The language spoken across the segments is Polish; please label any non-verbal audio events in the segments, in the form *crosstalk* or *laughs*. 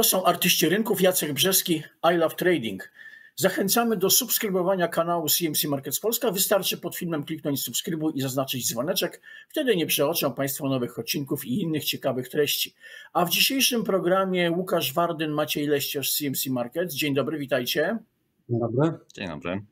To są artyści rynków Jacek Brzeski, I Love Trading. Zachęcamy do subskrybowania kanału CMC Markets Polska. Wystarczy pod filmem kliknąć subskrybuj i zaznaczyć dzwoneczek. Wtedy nie przeoczą Państwo nowych odcinków i innych ciekawych treści. A w dzisiejszym programie Łukasz Wardyn, Maciej Leściarz, CMC Markets. Dzień dobry, witajcie. Dzień dobry. Dzień dobry.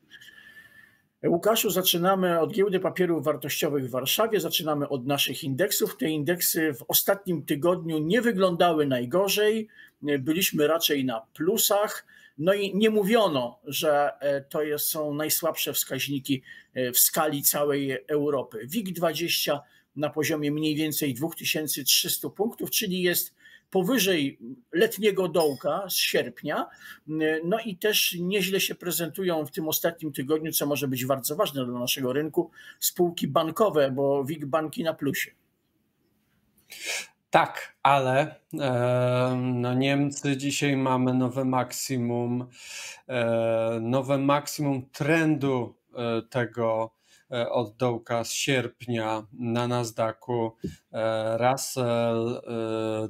Łukaszu, zaczynamy od giełdy papierów wartościowych w Warszawie, zaczynamy od naszych indeksów. Te indeksy w ostatnim tygodniu nie wyglądały najgorzej, byliśmy raczej na plusach. No i nie mówiono, że e, to jest, są najsłabsze wskaźniki e, w skali całej Europy. WIG20 na poziomie mniej więcej 2300 punktów, czyli jest powyżej letniego dołka z sierpnia. No i też nieźle się prezentują w tym ostatnim tygodniu, co może być bardzo ważne dla naszego rynku, spółki bankowe, bo WIG banki na plusie. Tak, ale e, no Niemcy dzisiaj mamy nowe maksimum, e, nowe maksimum trendu e, tego od dołka z sierpnia na Nasdaqu, e, Russell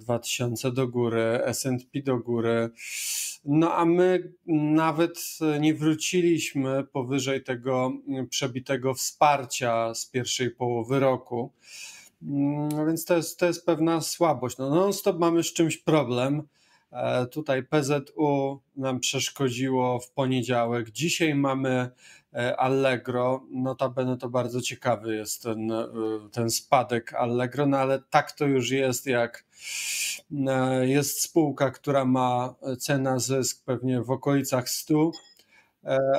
2000 e, do góry, S&P do góry. No a my nawet nie wróciliśmy powyżej tego przebitego wsparcia z pierwszej połowy roku. No więc to jest, to jest pewna słabość. No non-stop mamy z czymś problem. Tutaj PZU nam przeszkodziło w poniedziałek. Dzisiaj mamy E, Allegro. Notabene to bardzo ciekawy jest ten, e, ten spadek Allegro, no ale tak to już jest, jak e, jest spółka, która ma cena zysk pewnie w okolicach 100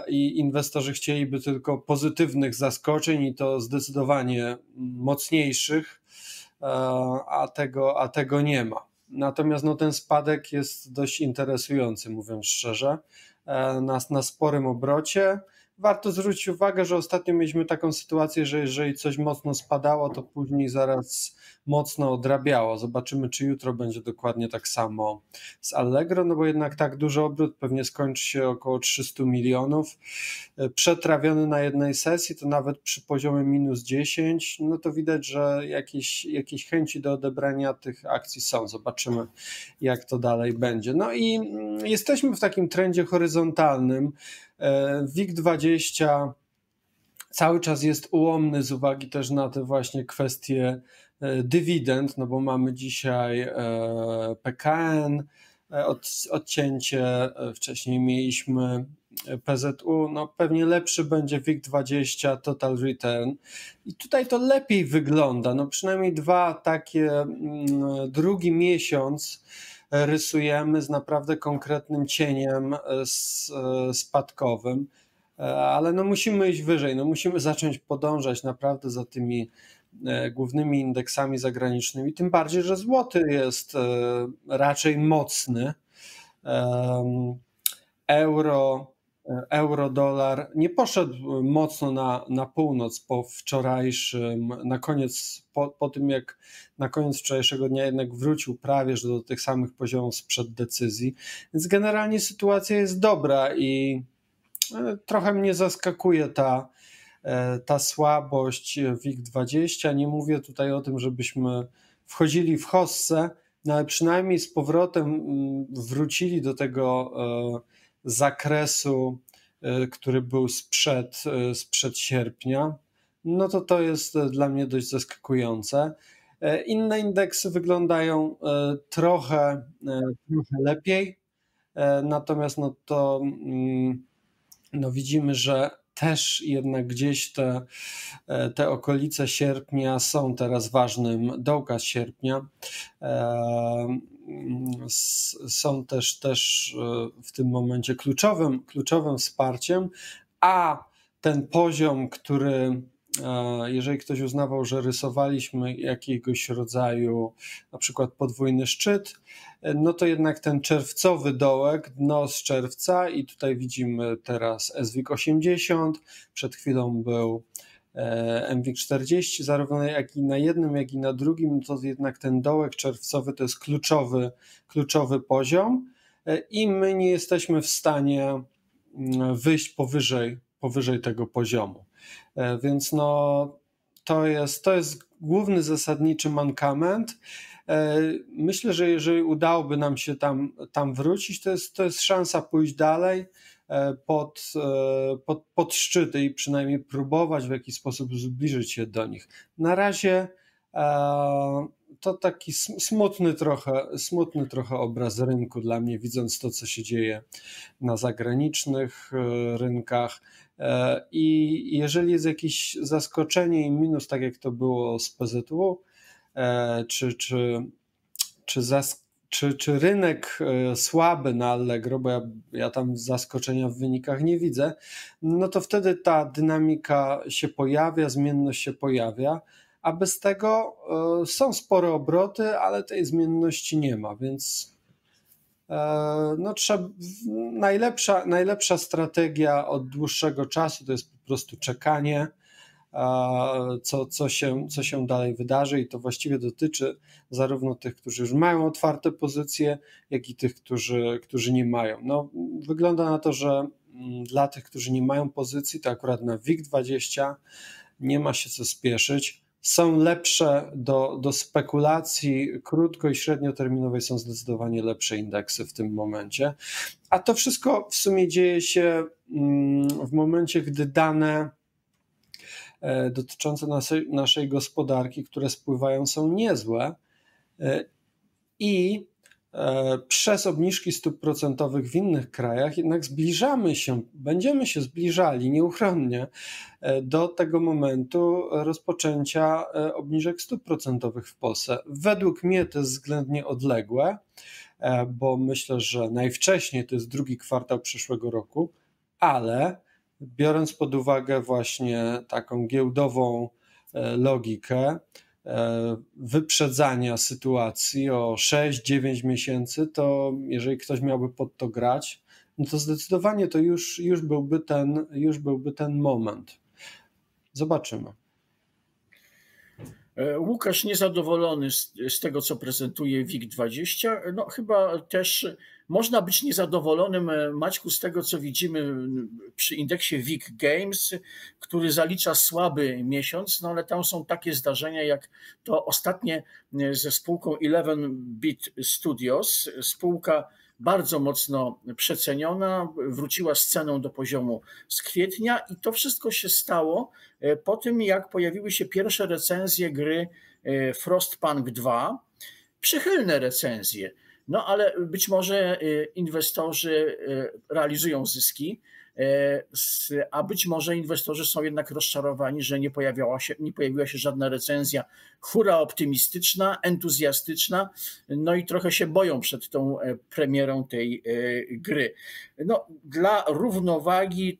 i inwestorzy chcieliby tylko pozytywnych zaskoczeń i to zdecydowanie mocniejszych, a tego, a tego nie ma. Natomiast no, ten spadek jest dość interesujący, mówiąc szczerze, na sporym obrocie warto zwrócić uwagę, że ostatnio mieliśmy taką sytuację, że jeżeli coś mocno spadało, to później zaraz mocno odrabiało. Zobaczymy, czy jutro będzie dokładnie tak samo z Allegro, no bo jednak tak duży obrót pewnie skończy się około 300 milionów. Przetrawiony na jednej sesji, to nawet przy poziomie minus 10, no to widać, że jakieś, jakieś chęci do odebrania tych akcji są. Zobaczymy, jak to dalej będzie. No i mm, jesteśmy w takim trendzie horyzontalnym. E, WIG20 cały czas jest ułomny z uwagi też na te właśnie kwestie e, dywidend, no bo mamy dzisiaj e, PKN, od, odcięcie, wcześniej mieliśmy PZU, no pewnie lepszy będzie WIG20 Total Return. I tutaj to lepiej wygląda, no przynajmniej dwa takie, mm, drugi miesiąc rysujemy z naprawdę konkretnym cieniem e, e, spadkowym, e, ale no musimy iść wyżej, no musimy zacząć podążać naprawdę za tymi głównymi indeksami zagranicznymi, tym bardziej, że złoty jest raczej mocny. Euro euro-dolar nie poszedł mocno na, na północ po wczorajszym, na koniec, po, po tym jak na koniec wczorajszego dnia jednak wrócił prawie że do tych samych poziomów sprzed decyzji. Więc generalnie sytuacja jest dobra i e, trochę mnie zaskakuje ta, e, ta słabość WIG20. Nie mówię tutaj o tym, żebyśmy wchodzili w hossę, no ale przynajmniej z powrotem wrócili do tego e, zakresu, e, który był sprzed, e, sprzed sierpnia, no to to jest e, dla mnie dość zaskakujące. Inne indeksy wyglądają trochę, trochę lepiej, natomiast no to mm, no widzimy, że też jednak gdzieś te, te okolice sierpnia są teraz ważnym, dołka sierpnia. Są też, też e, w tym momencie kluczowym, kluczowym wsparciem, a ten poziom, który e, jeżeli ktoś uznawał, że rysowaliśmy jakiegoś rodzaju na przykład podwójny szczyt, no to jednak ten czerwcowy dołek, dno z czerwca i tutaj widzimy teraz SWIG 80, przed chwilą był E, MWIG40, zarówno jak i na jednym, jak i na drugim, to jednak ten dołek czerwcowy to jest kluczowy, kluczowy poziom e, i my nie jesteśmy w stanie mm, wyjść powyżej, powyżej tego poziomu. E, więc no, to, jest, to jest główny zasadniczy mankament. Myślę, że jeżeli udałoby nam się tam, tam wrócić, to jest, to jest szansa pójść dalej pod, pod, pod szczyty i przynajmniej próbować w jakiś sposób zbliżyć się do nich. Na razie to taki smutny trochę, smutny trochę obraz rynku dla mnie, widząc to, co się dzieje na zagranicznych e, rynkach. E, I jeżeli jest jakieś zaskoczenie i minus, tak jak to było z PZU, e, czy, czy, czy, czy, czy rynek słaby na Allegro, bo ja, ja tam zaskoczenia w wynikach nie widzę, no to wtedy ta dynamika się pojawia, zmienność się pojawia a bez tego e, są spore obroty, ale tej zmienności nie ma, więc e, no, trzeba, najlepsza, najlepsza strategia od dłuższego czasu to jest po prostu czekanie, co, co, się, co się dalej wydarzy, i to właściwie dotyczy zarówno tych, którzy już mają otwarte pozycje, jak i tych, którzy, którzy nie mają. No, wygląda na to, że mm, dla tych, którzy nie mają pozycji, to akurat na WIG20 nie ma się co spieszyć są lepsze do, do spekulacji krótko i średnioterminowej, są zdecydowanie lepsze indeksy w tym momencie. A to wszystko w sumie dzieje się mm, w momencie, gdy dane e, dotyczące naszej, naszej gospodarki, które spływają, są niezłe. E, I przez obniżki stóp procentowych w innych krajach, jednak zbliżamy się, będziemy się zbliżali nieuchronnie e, do tego momentu rozpoczęcia e, obniżek stóp procentowych w Polsce. Według mnie to jest względnie odległe, bo myślę, że najwcześniej to jest drugi kwartał przyszłego roku, ale biorąc pod uwagę właśnie taką giełdową logikę, E, wyprzedzania sytuacji o 6-9 miesięcy, to jeżeli ktoś miałby pod to grać, no to zdecydowanie to już, już, byłby, ten, już byłby ten moment. Zobaczymy. E, Łukasz niezadowolony z, z, tego, co prezentuje WIG20. No chyba też można być niezadowolonym, e, Maćku, z tego, co widzimy przy indeksie WIG Games, który zalicza słaby miesiąc, no ale tam są takie zdarzenia, jak to ostatnie e, ze spółką 11-Bit Studios. Spółka bardzo mocno przeceniona, wróciła z ceną do poziomu z kwietnia i to wszystko się stało e, po tym, jak pojawiły się pierwsze recenzje gry e, Frostpunk 2. Przychylne recenzje, no ale być może e, inwestorzy realizują zyski, a być może inwestorzy są jednak rozczarowani, że nie się, nie pojawiła się żadna recenzja hura optymistyczna, entuzjastyczna, no i trochę się boją przed tą e, premierą tej e, gry. No, dla równowagi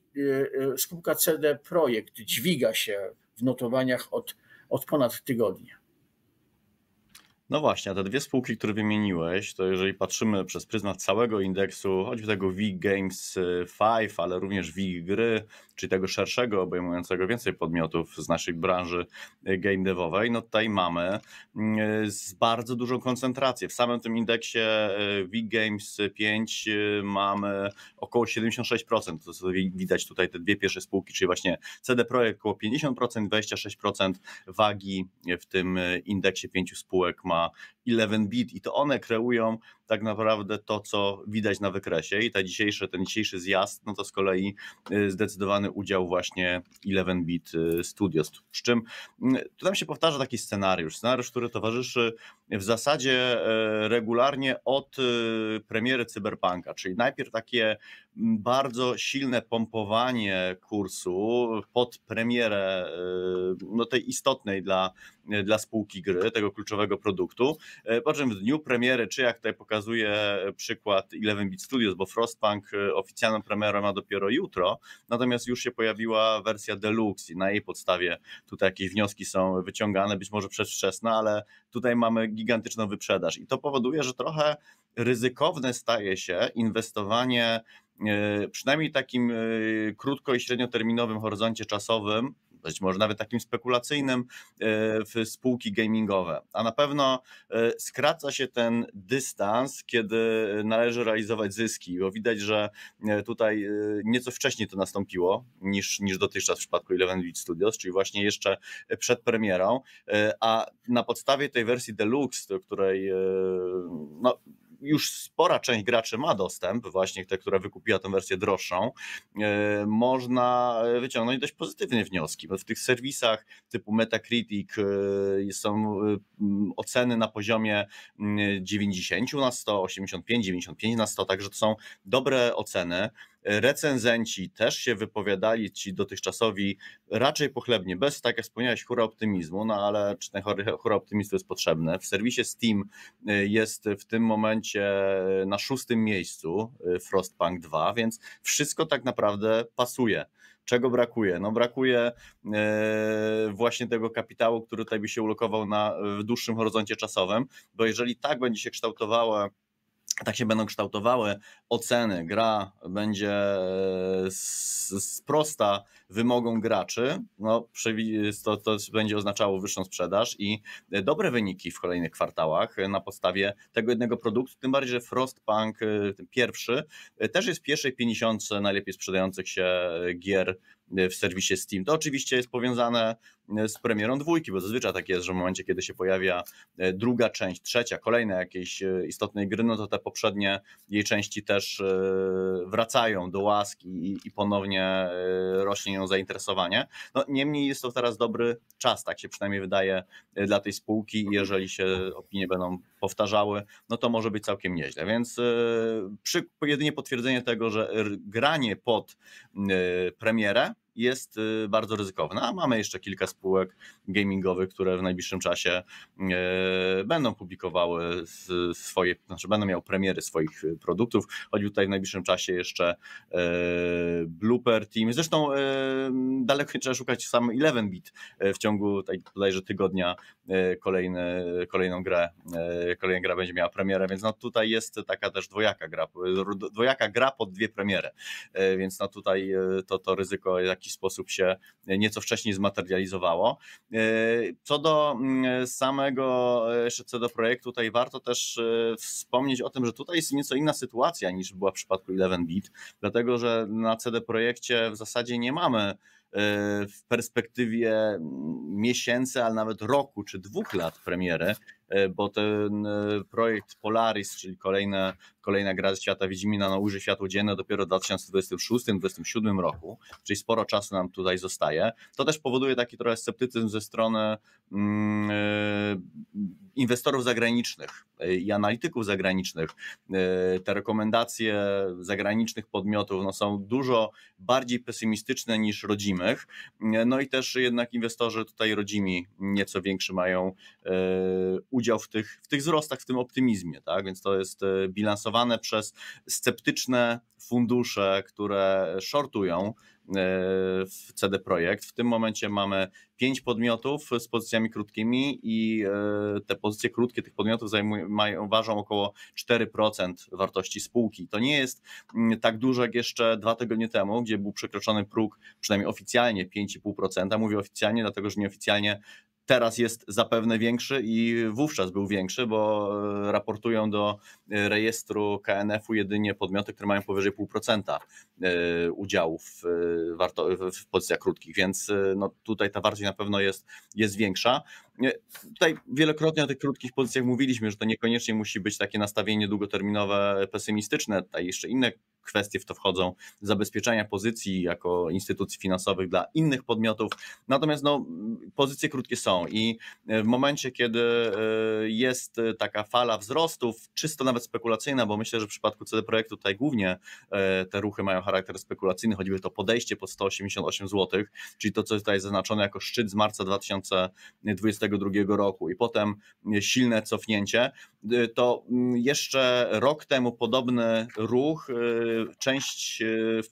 spółka CD Projekt dźwiga się w notowaniach od, od ponad tygodnia. No właśnie, a te dwie spółki, które wymieniłeś, to jeżeli patrzymy przez pryzmat całego indeksu, choćby tego VIG Games 5, ale również VIG Gry, czyli tego szerszego, obejmującego więcej podmiotów z naszej branży game devowej, no tutaj mamy mm, z bardzo dużą koncentrację. W samym tym indeksie VIG Games 5 y, mamy około 76%, to co widać tutaj te dwie pierwsze spółki, czyli właśnie CD Projekt około 50%, 26% wagi w tym indeksie pięciu spółek ma 11-bit i to one kreują tak naprawdę to, co widać na wykresie i ta dzisiejszy, ten dzisiejszy zjazd, no to z kolei y, zdecydowany udział właśnie 11-bit y, Studios, z czym mm, tu nam się powtarza taki scenariusz, scenariusz, który towarzyszy w zasadzie e, regularnie od y, premiery Cyberpunka, czyli najpierw takie bardzo silne pompowanie kursu pod premierę no tej istotnej dla, dla spółki gry, tego kluczowego produktu, e, po czym w dniu premiery, czy jak tutaj pokazuje pokazuje przykład 11-bit Studios, bo Frostpunk e, oficjalną premierę ma dopiero jutro, natomiast już się pojawiła wersja deluxe i na jej podstawie tutaj jakieś wnioski są wyciągane, być może przedwczesne, ale tutaj mamy gigantyczną wyprzedaż i to powoduje, że trochę ryzykowne staje się inwestowanie e, przynajmniej takim e, krótko i średnioterminowym horyzoncie czasowym być może nawet takim spekulacyjnym, w spółki gamingowe. A na pewno skraca się ten dystans, kiedy należy realizować zyski, bo widać, że tutaj nieco wcześniej to nastąpiło niż, niż dotychczas w przypadku Eleven Beat Studios, czyli właśnie jeszcze przed premierą, a na podstawie tej wersji Deluxe, której no, już spora część graczy ma dostęp, właśnie te, która wykupiła tę wersję droższą, e, można wyciągnąć dość pozytywne wnioski, bo w tych serwisach typu Metacritic e, są e, oceny na poziomie 90 na 100, 85, 95 na 100, także to są dobre oceny. Recenzenci też się wypowiadali, ci dotychczasowi, raczej pochlebnie, bez, tak jak wspomniałeś, hura optymizmu, no ale czy ten hura optymizmu jest potrzebne? W serwisie Steam y, jest w tym momencie na szóstym miejscu y, Frostpunk 2, więc wszystko tak naprawdę pasuje. Czego brakuje? No brakuje y, właśnie tego kapitału, który tutaj by się ulokował na, w dłuższym horyzoncie czasowym, bo jeżeli tak będzie się kształtowała tak się będą kształtowały oceny, gra będzie e, sprosta wymogom graczy, no, to, to będzie oznaczało wyższą sprzedaż i dobre wyniki w kolejnych kwartałach na podstawie tego jednego produktu, tym bardziej, że Frostpunk, e, ten pierwszy, e, też jest w pierwszej 50 najlepiej sprzedających się gier w serwisie Steam. To oczywiście jest powiązane e, z premierą dwójki, bo zazwyczaj tak jest, że w momencie, kiedy się pojawia e, druga część, trzecia, kolejna jakiejś e, istotnej gry, no to te poprzednie jej części też wracają do łaski i ponownie rośnie ją zainteresowanie. No, niemniej jest to teraz dobry czas, tak się przynajmniej wydaje dla tej spółki. Jeżeli się opinie będą powtarzały, no to może być całkiem nieźle. Więc przy, jedynie potwierdzenie tego, że granie pod premierę jest y, bardzo ryzykowna. A mamy jeszcze kilka spółek gamingowych, które w najbliższym czasie y, będą publikowały swoje, znaczy będą miały premiery swoich y, produktów. Choćby tutaj w najbliższym czasie jeszcze Blooper Team. Zresztą daleko nie trzeba szukać sam 11-bit w ciągu bodajże tygodnia kolejny, kolejną grę, kolejna gra będzie miała premierę, więc no tutaj jest taka też dwojaka gra, dwojaka gra pod dwie premiery, więc no tutaj to, to ryzyko jakiś jakiś sposób się nieco wcześniej zmaterializowało. E, co do mm, samego jeszcze co do projektu, tutaj warto też e, wspomnieć o tym, że tutaj jest nieco inna sytuacja niż była w przypadku 11-bit, dlatego że na CD Projekcie w zasadzie nie mamy E, w perspektywie miesięcy, ale nawet roku czy dwóch lat premiery, e, bo ten e, projekt Polaris, czyli kolejna, kolejna gra świata Wiedźmina, no, ujrzy światło dzienne dopiero w 2026-2027 roku, czyli sporo czasu nam tutaj zostaje. To też powoduje taki trochę sceptycyzm ze strony mm, inwestorów zagranicznych i analityków zagranicznych. Te rekomendacje zagranicznych podmiotów no, są dużo bardziej pesymistyczne niż rodzimych. No i też jednak inwestorzy tutaj rodzimi nieco większy mają e, udział w tych, w tych wzrostach, w tym optymizmie, tak? Więc to jest e, bilansowane przez sceptyczne fundusze, które shortują E, w CD Projekt. W tym momencie mamy pięć podmiotów z pozycjami krótkimi i e, te pozycje krótkie tych podmiotów zajmują, ważą około 4% wartości spółki. To nie jest tak dużo jak jeszcze dwa tygodnie temu, gdzie był przekroczony próg przynajmniej oficjalnie 5,5%. Mówię oficjalnie, dlatego że nieoficjalnie teraz jest zapewne większy i wówczas był większy, bo e, raportują do e, rejestru KNF-u jedynie podmioty, które mają powyżej 0,5% e, udziałów w pozycjach krótkich, więc no tutaj ta wartość na pewno jest, jest większa. Tutaj wielokrotnie o tych krótkich pozycjach mówiliśmy, że to niekoniecznie musi być takie nastawienie długoterminowe, pesymistyczne. Tutaj jeszcze inne kwestie w to wchodzą, zabezpieczenia pozycji jako instytucji finansowych dla innych podmiotów. Natomiast no, pozycje krótkie są i w momencie, kiedy e, jest taka fala wzrostów, czysto nawet spekulacyjna, bo myślę, że w przypadku CD Projektu tutaj głównie e, te ruchy mają charakter spekulacyjny, choćby to podejście po 188 zł, czyli to, co jest tutaj zaznaczone jako szczyt z marca 2022 roku i potem silne cofnięcie, to mm, jeszcze rok temu podobny ruch część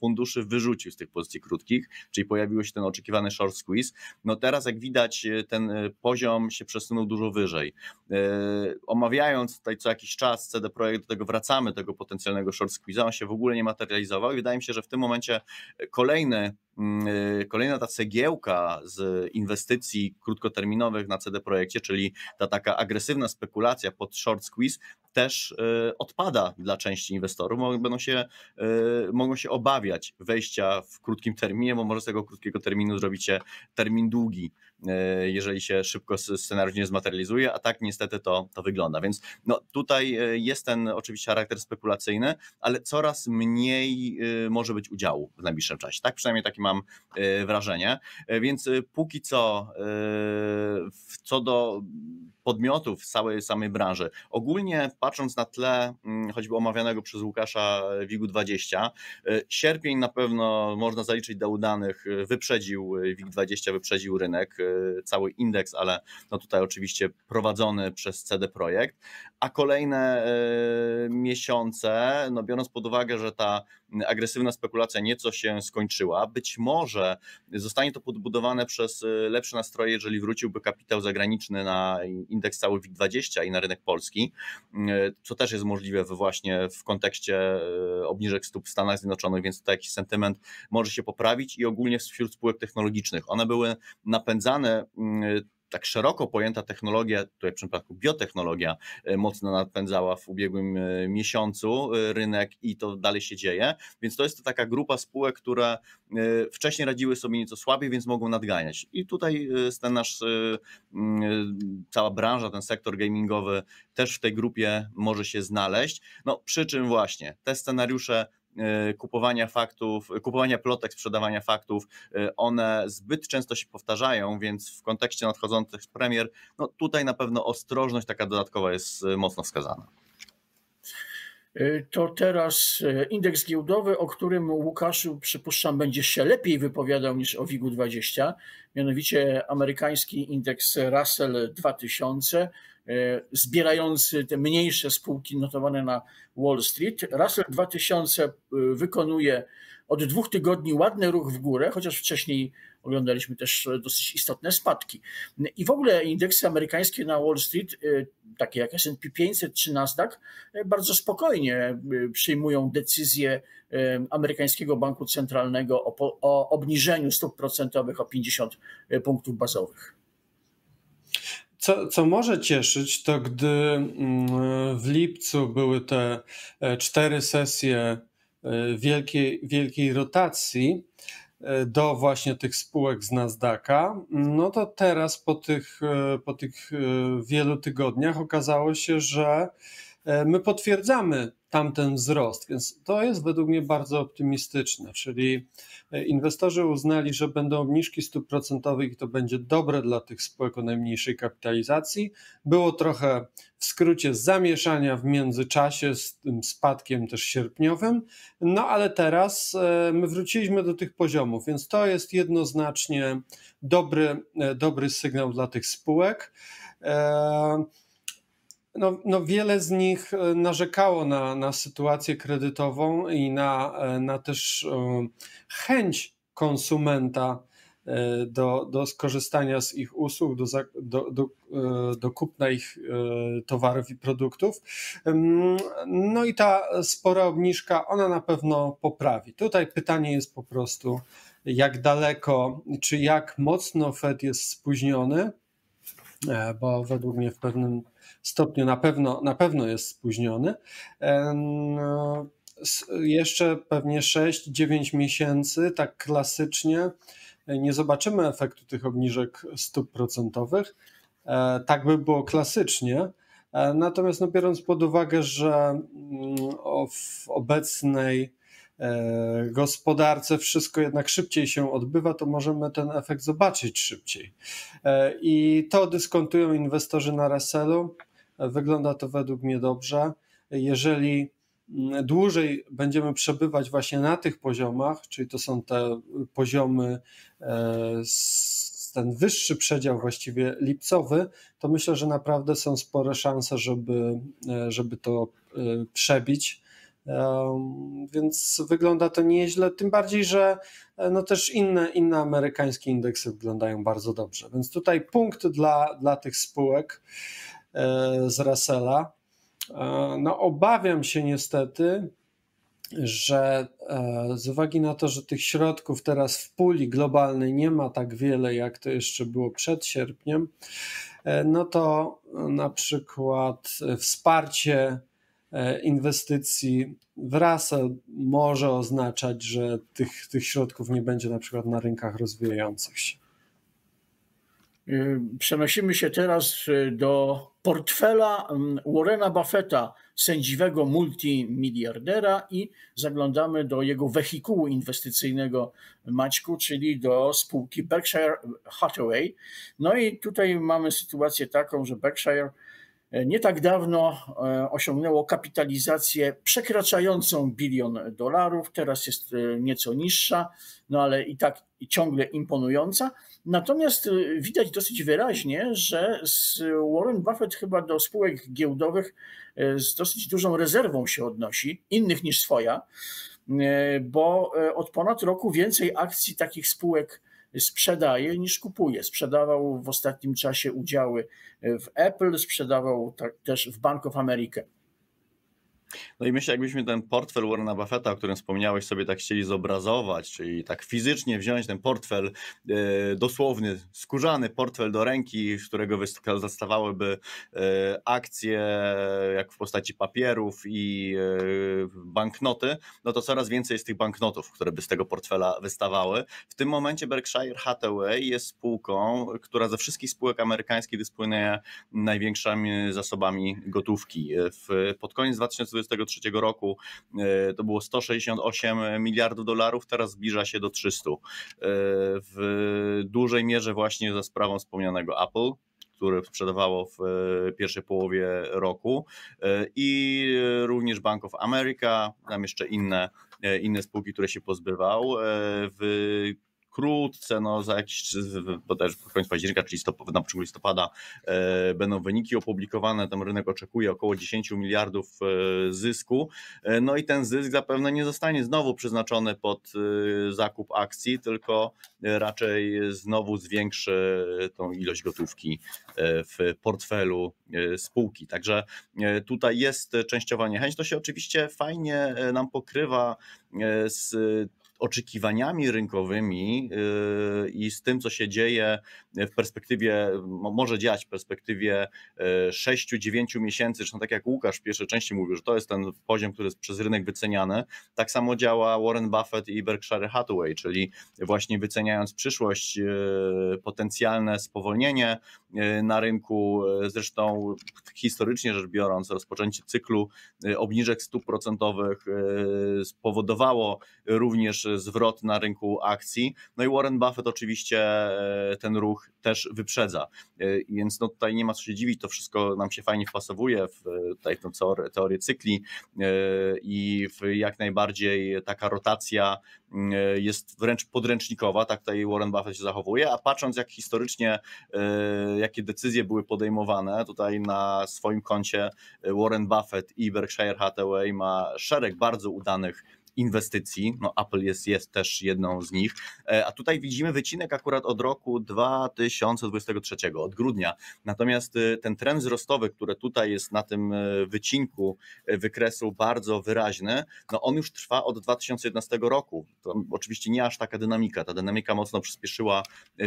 funduszy wyrzucił z tych pozycji krótkich, czyli pojawił się ten oczekiwany short squeeze. No teraz jak widać ten poziom się przesunął dużo wyżej. Omawiając tutaj co jakiś czas CD Projekt, do tego wracamy, tego potencjalnego short squeeze'a, on się w ogóle nie materializował i wydaje mi się, że w tym momencie kolejny y, kolejna ta cegiełka z inwestycji krótkoterminowych na CD Projekcie, czyli ta taka agresywna spekulacja pod short squeeze, też y, odpada dla części inwestorów. Będą się, y, mogą się obawiać wejścia w krótkim terminie, bo może z tego krótkiego terminu zrobić się termin długi, jeżeli się szybko scenariusz nie zmaterializuje, a tak niestety to, to wygląda. Więc no, tutaj jest ten oczywiście charakter spekulacyjny, ale coraz mniej może być udziału w najbliższym czasie. Tak przynajmniej taki mam wrażenie. Więc póki co, co do podmiotów z całej samej branży. Ogólnie patrząc na tle mm, choćby omawianego przez Łukasza WIG-20, e, sierpień na pewno można zaliczyć do udanych, e, wyprzedził e, WIG-20, wyprzedził rynek, cały indeks, ale no tutaj oczywiście prowadzony przez CD Projekt, a kolejne miesiące, no biorąc pod uwagę, że ta agresywna spekulacja nieco się skończyła, być może zostanie to podbudowane przez lepsze nastroje, jeżeli wróciłby kapitał zagraniczny na indeks cały WIG20 i na rynek polski, mm, co też jest możliwe właśnie w kontekście e, obniżek stóp w Stanach Zjednoczonych, więc tutaj jakiś sentyment może się poprawić i ogólnie wśród spółek technologicznych. One były napędzane tak szeroko pojęta technologia, tutaj w przypadku biotechnologia e, mocno napędzała w ubiegłym e, miesiącu e, rynek i to dalej się dzieje, więc to jest to taka grupa spółek, które wcześniej radziły sobie nieco słabiej, więc mogą nadganiać. I tutaj ten nasz, cała branża, ten sektor gamingowy też w tej grupie może się znaleźć, no przy czym właśnie te scenariusze kupowania faktów, kupowania plotek, sprzedawania faktów, e, one zbyt często się powtarzają, więc w kontekście nadchodzących premier, no tutaj na pewno ostrożność taka dodatkowa jest e, mocno wskazana. To teraz indeks giełdowy, o którym Łukaszu przypuszczam będzie się lepiej wypowiadał niż o WIG-20, mianowicie amerykański indeks Russell 2000, E, zbierający te mniejsze spółki notowane na Wall Street. Russell 2000 e, wykonuje od dwóch tygodni ładny ruch w górę, chociaż wcześniej oglądaliśmy też dosyć istotne spadki. I w ogóle indeksy amerykańskie na Wall Street, e, takie jak S&P 500 czy Nasdaq, bardzo spokojnie przyjmują decyzję amerykańskiego banku centralnego o, o obniżeniu stóp procentowych o 50 punktów bazowych. Co, co może cieszyć, to gdy mm, w lipcu były te e, cztery sesje e, wielkiej, wielkiej rotacji e, do właśnie tych spółek z Nasdaqa, no to teraz po tych, po tych wielu tygodniach okazało się, że my potwierdzamy tamten wzrost, więc to jest według mnie bardzo optymistyczne, czyli e, inwestorzy uznali, że będą obniżki stóp procentowych i to będzie dobre dla tych spółek o najmniejszej kapitalizacji. Było trochę w skrócie zamieszania w międzyczasie z tym spadkiem też sierpniowym, no ale teraz e, my wróciliśmy do tych poziomów, więc to jest jednoznacznie dobry, e, dobry sygnał dla tych spółek. No, no wiele z nich e, narzekało na, na sytuację kredytową i na, e, na też e, chęć konsumenta do, do skorzystania z ich usług, do, do, do, do kupna ich towarów i produktów. No i ta spora obniżka, ona na pewno poprawi. Tutaj pytanie jest po prostu, jak daleko, czy jak mocno Fed jest spóźniony, bo według mnie w pewnym stopniu na pewno, na pewno jest spóźniony. No, jeszcze pewnie 6-9 miesięcy, tak klasycznie, nie zobaczymy efektu tych obniżek stóp procentowych. E, tak by było klasycznie. E, natomiast no, biorąc pod uwagę, że mm, w obecnej e, gospodarce wszystko jednak szybciej się odbywa, to możemy ten efekt zobaczyć szybciej. I to dyskontują inwestorzy na Russellu. Wygląda to według mnie dobrze. Jeżeli mm, dłużej będziemy przebywać właśnie na tych poziomach, czyli to są te poziomy e, ten wyższy przedział, właściwie lipcowy, to myślę, że naprawdę są spore szanse, żeby, żeby to przebić. Więc wygląda to nieźle, tym bardziej, że no też inne, inne amerykańskie indeksy wyglądają bardzo dobrze. Więc tutaj punkt dla, dla tych spółek z Russella. No, obawiam się niestety, że e, z uwagi na to, że tych środków teraz w puli globalnej nie ma tak wiele, jak to jeszcze było przed sierpniem, e, no to na przykład wsparcie e, inwestycji w Russell może oznaczać, że tych, tych środków nie będzie na przykład na rynkach rozwijających się. Przenosimy się teraz do portfela Warrena Buffetta, sędziwego multimiliardera i zaglądamy do jego wehikułu inwestycyjnego Maćku, czyli do spółki Berkshire Hathaway. No i tutaj mamy sytuację taką, że Berkshire e, nie tak dawno e, osiągnęło kapitalizację przekraczającą bilion dolarów, teraz jest e, nieco niższa, no ale i tak ciągle imponująca. Natomiast y, widać dosyć wyraźnie, że Warren Buffett chyba do spółek giełdowych z dosyć dużą rezerwą się odnosi, innych niż swoja, bo od ponad roku więcej akcji takich spółek sprzedaje niż kupuje. Sprzedawał w ostatnim czasie udziały w Apple, sprzedawał też w Bank of America. No i myślę, jakbyśmy ten portfel Warrena Buffetta, o którym wspomniałeś, sobie tak chcieli zobrazować, czyli tak fizycznie wziąć ten portfel, e, dosłowny, skórzany portfel do ręki, z którego zostawałyby e, akcje, jak w postaci papierów i e, banknoty, no to coraz więcej jest tych banknotów, które by z tego portfela wystawały. W tym momencie Berkshire Hathaway jest spółką, która ze wszystkich spółek amerykańskich dysponuje największymi zasobami gotówki. W, pod koniec 2020 2023 roku e, to było 168 miliardów dolarów, teraz zbliża się do 300. E, w dużej mierze właśnie za sprawą wspomnianego Apple, które sprzedawało w e, pierwszej połowie roku i również Bank of America, tam jeszcze inne, inne spółki, które się pozbywał. W wkrótce, no za jakiś, bo też pod koniec października, czyli listopad, na początku listopada e, będą wyniki opublikowane, tam rynek oczekuje około 10 miliardów e, zysku, e, no i ten zysk zapewne nie zostanie znowu przeznaczony pod e, zakup akcji, tylko raczej znowu zwiększy tą ilość gotówki e, w portfelu e, spółki. Także tutaj jest częściowa niechęć. To się oczywiście fajnie nam pokrywa z oczekiwaniami rynkowymi yy, i z tym, co się dzieje w perspektywie, może dziać w perspektywie 6-9 yy, miesięcy, zresztą tak jak Łukasz w pierwszej części mówił, że to jest ten poziom, który jest przez rynek wyceniany, tak samo działa Warren Buffett i Berkshire Hathaway, czyli właśnie wyceniając przyszłość, yy, potencjalne spowolnienie na rynku, zresztą historycznie rzecz biorąc, rozpoczęcie cyklu obniżek stóp procentowych spowodowało również zwrot na rynku akcji. No i Warren Buffett oczywiście e, ten ruch też wyprzedza. E, więc no tutaj nie ma co się dziwić, to wszystko nam się fajnie wpasowuje w, tutaj w tą teorię cykli e, i jak najbardziej taka rotacja jest wręcz podręcznikowa, tak tutaj Warren Buffett się zachowuje, a patrząc jak historycznie, jakie decyzje były podejmowane, tutaj na swoim koncie Warren Buffett i Berkshire Hathaway ma szereg bardzo udanych inwestycji. No, Apple jest, jest też jedną z nich. E, a tutaj widzimy wycinek akurat od roku 2023, od grudnia. Natomiast e, ten trend wzrostowy, który tutaj jest na tym e, wycinku wykresu bardzo wyraźny, no on już trwa od 2011 roku. To oczywiście nie aż taka dynamika. Ta dynamika mocno przyspieszyła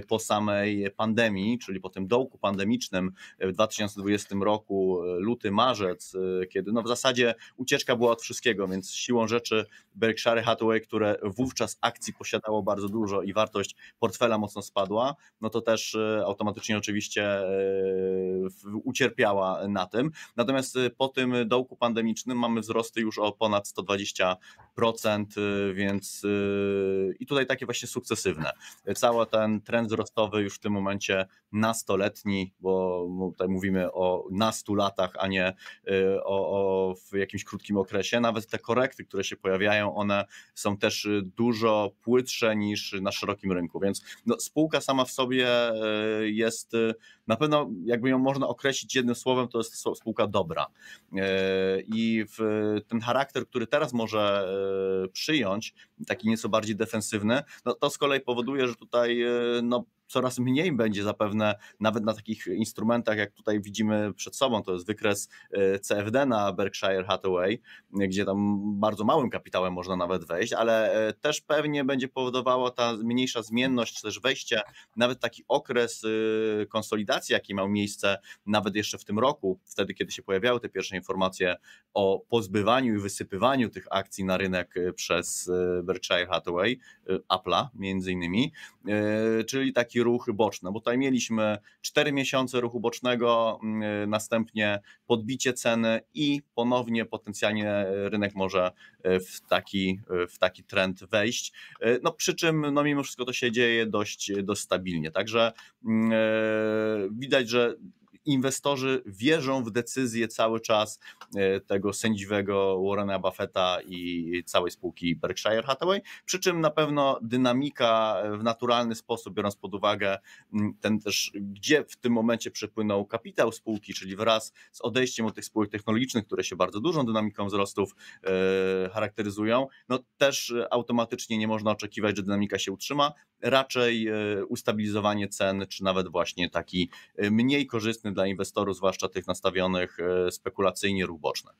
po samej pandemii, czyli po tym dołku pandemicznym w 2020 roku, luty, marzec, kiedy no w zasadzie ucieczka była od wszystkiego, więc siłą rzeczy Berkshire Hathaway, które wówczas akcji posiadało bardzo dużo i wartość portfela mocno spadła, no to też e, automatycznie oczywiście e, ucierpiała na tym. Natomiast e, po tym dołku pandemicznym mamy wzrosty już o ponad 120%, więc i tutaj takie właśnie sukcesywne. Cały ten trend wzrostowy już w tym momencie nastoletni, bo tutaj mówimy o nastu latach, a nie o, o w jakimś krótkim okresie. Nawet te korekty, które się pojawiają one są też dużo płytsze niż na szerokim rynku, więc no, spółka sama w sobie jest na pewno, jakby ją można określić jednym słowem, to jest spółka dobra. I ten charakter, który teraz może przyjąć, taki nieco bardziej defensywny, no to z kolei powoduje, że tutaj no, coraz mniej będzie zapewne nawet na takich instrumentach, jak tutaj widzimy przed sobą, to jest wykres e, CFD na Berkshire Hathaway, gdzie tam bardzo małym kapitałem można nawet wejść, ale e, też pewnie będzie powodowało ta mniejsza zmienność, też wejście, nawet taki okres e, konsolidacji, jaki miał miejsce nawet jeszcze w tym roku, wtedy kiedy się pojawiały te pierwsze informacje o pozbywaniu i wysypywaniu tych akcji na rynek przez Berkshire Hathaway, Apple'a między innymi, czyli taki ruchy boczne, bo tutaj mieliśmy 4 miesiące ruchu bocznego, mm, następnie podbicie ceny i ponownie potencjalnie rynek może w taki, w taki trend wejść. No przy czym no mimo wszystko to się dzieje dość, dość stabilnie. Także mm, widać, że inwestorzy wierzą w decyzję cały czas e, tego sędziwego Warrena Buffetta i całej spółki Berkshire Hathaway, przy czym na pewno dynamika w naturalny sposób, biorąc pod uwagę ten też, gdzie w tym momencie przepłynął kapitał spółki, czyli wraz z odejściem od tych spółek technologicznych, które się bardzo dużą dynamiką wzrostów e, charakteryzują, no też automatycznie nie można oczekiwać, że dynamika się utrzyma, raczej e, ustabilizowanie cen, czy nawet właśnie taki mniej korzystny dla inwestorów, zwłaszcza tych nastawionych e, spekulacyjnie boczny.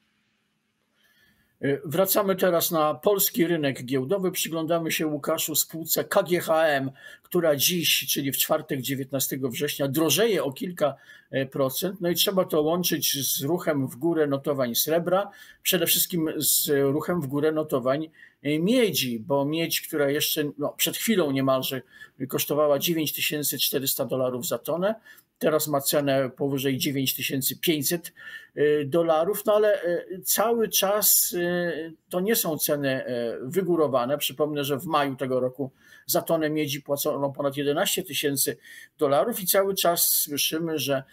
E, wracamy teraz na polski rynek giełdowy. Przyglądamy się Łukaszu spółce KGHM, która dziś, czyli w czwartek 19 września, drożeje o kilka e, procent. No i trzeba to łączyć z ruchem w górę notowań srebra, przede wszystkim z ruchem w górę notowań miedzi, bo miedź, która jeszcze no, przed chwilą niemalże kosztowała 9400 dolarów za tonę, teraz ma cenę powyżej 9500 y, dolarów, no ale y, cały czas y, to nie są ceny wygórowane. Przypomnę, że w maju tego roku za tonę miedzi płacono ponad 11 tysięcy dolarów i cały czas słyszymy, że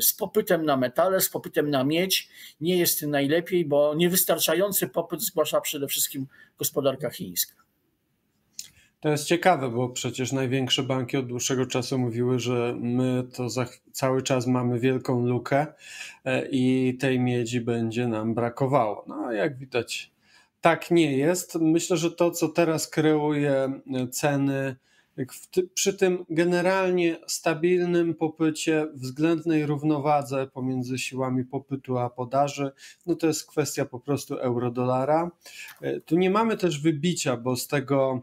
z popytem na metale, z popytem na miedź nie jest najlepiej, bo niewystarczający popyt zgłasza przede wszystkim gospodarka chińska. To jest ciekawe, bo przecież największe banki od dłuższego czasu mówiły, że my to cały czas mamy wielką lukę e, i tej miedzi będzie nam brakowało. No, jak widać, tak nie jest. Myślę, że to, co teraz kreuje e, ceny, przy tym generalnie stabilnym popycie, względnej równowadze pomiędzy siłami popytu a podaży, no to jest kwestia po prostu euro-dolara. E, tu nie mamy też wybicia, bo z tego